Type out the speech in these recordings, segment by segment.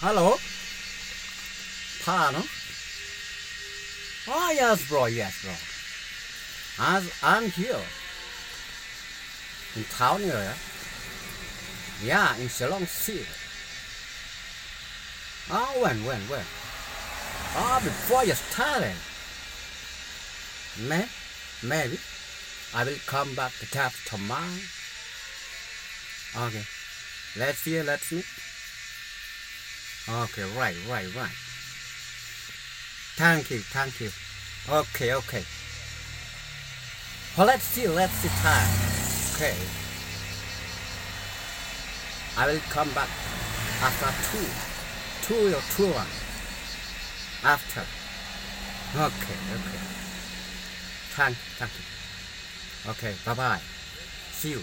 Hello? Pa, no? Oh, yes, bro, yes, bro. As I'm here. In town area. Yeah, in Shillong City. Oh, when, when, when? Oh, before you started. May, maybe. I will come back to tap tomorrow. Okay. Let's see, let's meet. Okay, right, right, right. Thank you, thank you. Okay, okay. Well, let's see, let's see time. Okay. I will come back after two, two or two one. After. Okay, okay. Thank, thank you. Okay, bye bye. See you.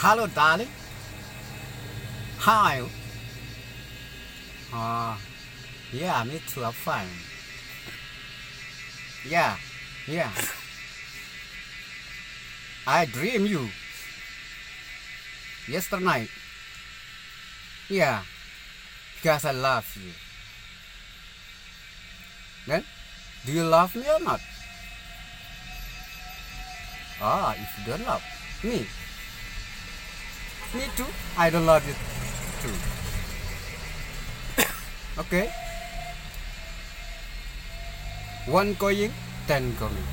Hello, darling. You? Uh, yeah, me too. I'm fine. Yeah, yeah. I dream you yesterday night. Yeah, because I love you. Then, do you love me or not? Ah, if you don't love me, me too. I don't love you too. okay. One going, ten coming.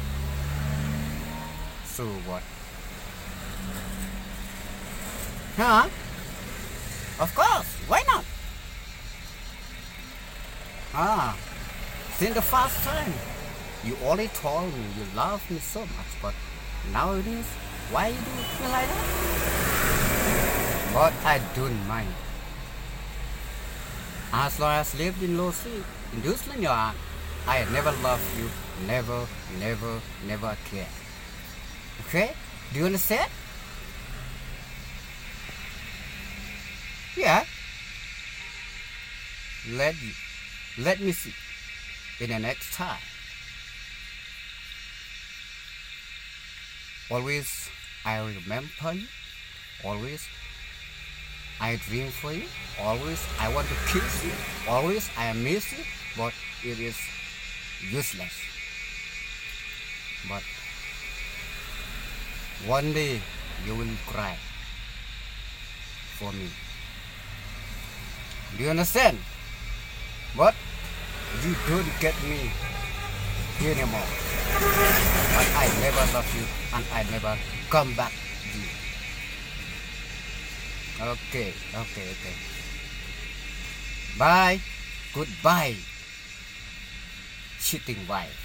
So what? Huh? Of course. Why not? Ah, since the first time, you already told me you love me so much, but nowadays, why you do me like that? But I don't mind. As long as I lived in Low Sea, in Yard, I never loved you, never, never, never care. Okay? Do you understand? Yeah. Let let me see. In the next time. Always I remember you. Always I dream for you. Always I want to kiss you. Always I miss you. But it is useless. But one day you will cry for me. Do you understand? But you don't get me anymore. I never love you and I never come back. Okay, okay, okay. Bye. Goodbye. Cheating wife.